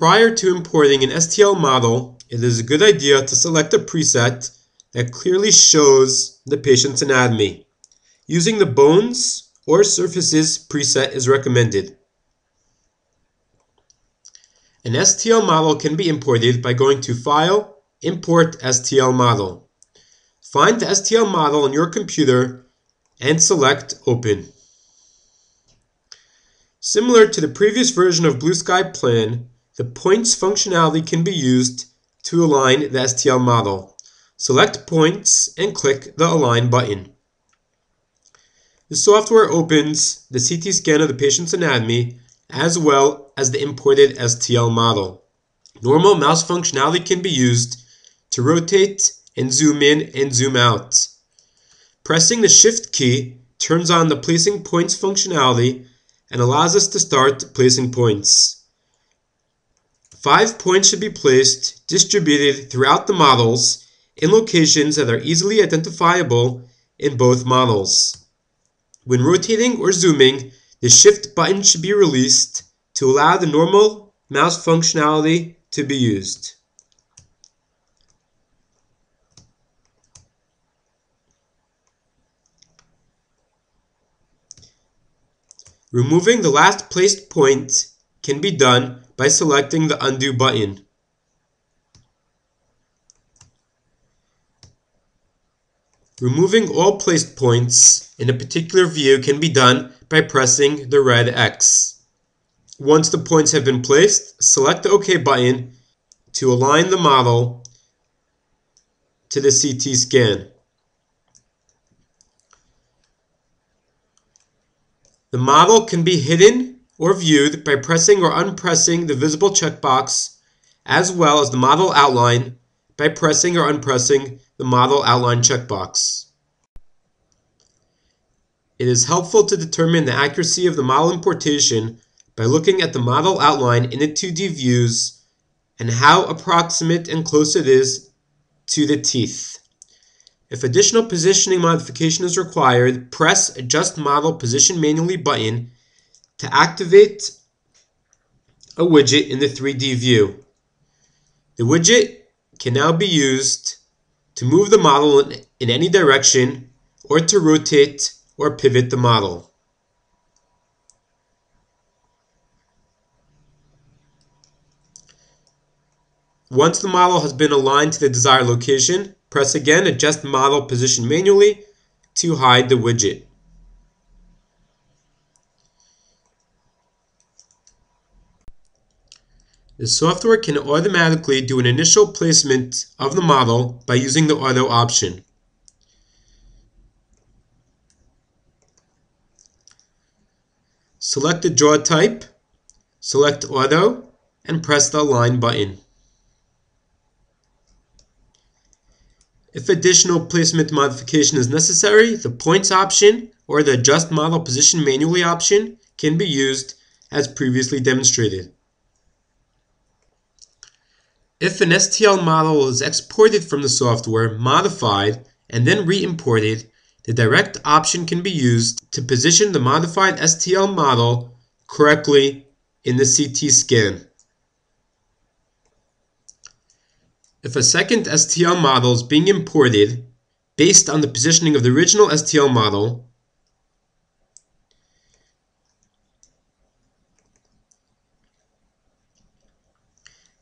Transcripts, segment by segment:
Prior to importing an STL model, it is a good idea to select a preset that clearly shows the patient's anatomy. Using the bones or surfaces preset is recommended. An STL model can be imported by going to File, Import STL Model. Find the STL model on your computer and select Open. Similar to the previous version of Blue Sky Plan, the points functionality can be used to align the STL model. Select points and click the Align button. The software opens the CT scan of the patient's anatomy as well as the imported STL model. Normal mouse functionality can be used to rotate and zoom in and zoom out. Pressing the Shift key turns on the placing points functionality and allows us to start placing points. Five points should be placed distributed throughout the models in locations that are easily identifiable in both models. When rotating or zooming, the Shift button should be released to allow the normal mouse functionality to be used. Removing the last placed point can be done by selecting the Undo button. Removing all placed points in a particular view can be done by pressing the red X. Once the points have been placed, select the OK button to align the model to the CT scan. The model can be hidden or viewed by pressing or unpressing the visible checkbox as well as the model outline by pressing or unpressing the model outline checkbox. It is helpful to determine the accuracy of the model importation by looking at the model outline in the 2D views and how approximate and close it is to the teeth. If additional positioning modification is required, press Adjust Model Position Manually button to activate a widget in the 3D view. The widget can now be used to move the model in, any direction or to rotate or pivot the model. Once the model has been aligned to the desired location, Press again Adjust Model Position manually to hide the widget. The software can automatically do an initial placement of the model by using the Auto option. Select the draw type, select Auto, and press the Align button. If additional placement modification is necessary, the points option or the adjust model position manually option can be used as previously demonstrated. If an STL model is exported from the software, modified, and then re-imported, the direct option can be used to position the modified STL model correctly in the CT scan. If a second STL model is being imported based on the positioning of the original STL model,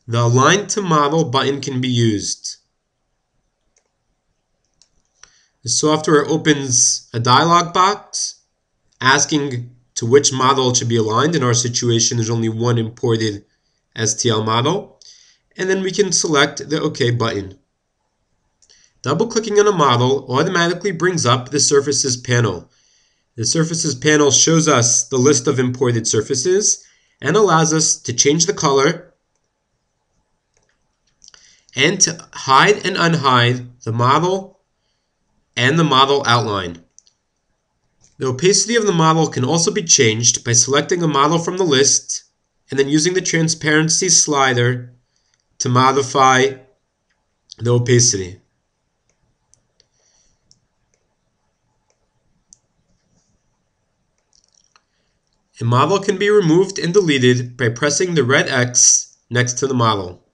the Align to Model button can be used. The software opens a dialog box asking to which model it should be aligned. In our situation, there's only one imported STL model and then we can select the OK button. Double-clicking on a model automatically brings up the Surfaces panel. The Surfaces panel shows us the list of imported surfaces and allows us to change the color and to hide and unhide the model and the model outline. The opacity of the model can also be changed by selecting a model from the list and then using the transparency slider to modify the opacity. A model can be removed and deleted by pressing the red X next to the model.